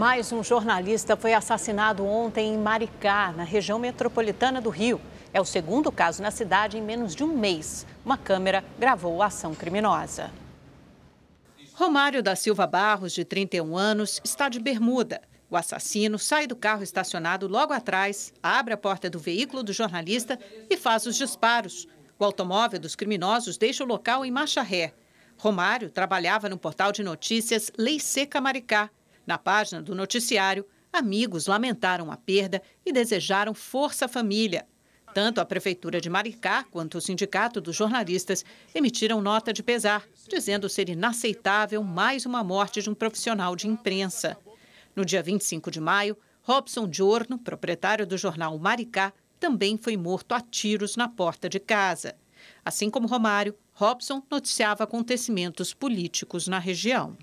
Mais um jornalista foi assassinado ontem em Maricá, na região metropolitana do Rio. É o segundo caso na cidade em menos de um mês. Uma câmera gravou a ação criminosa. Romário da Silva Barros, de 31 anos, está de bermuda. O assassino sai do carro estacionado logo atrás, abre a porta do veículo do jornalista e faz os disparos. O automóvel dos criminosos deixa o local em marcha ré. Romário trabalhava no portal de notícias Lei Seca Maricá. Na página do noticiário, amigos lamentaram a perda e desejaram força à família. Tanto a Prefeitura de Maricá quanto o Sindicato dos Jornalistas emitiram nota de pesar, dizendo ser inaceitável mais uma morte de um profissional de imprensa. No dia 25 de maio, Robson Diorno, proprietário do jornal Maricá, também foi morto a tiros na porta de casa. Assim como Romário, Robson noticiava acontecimentos políticos na região.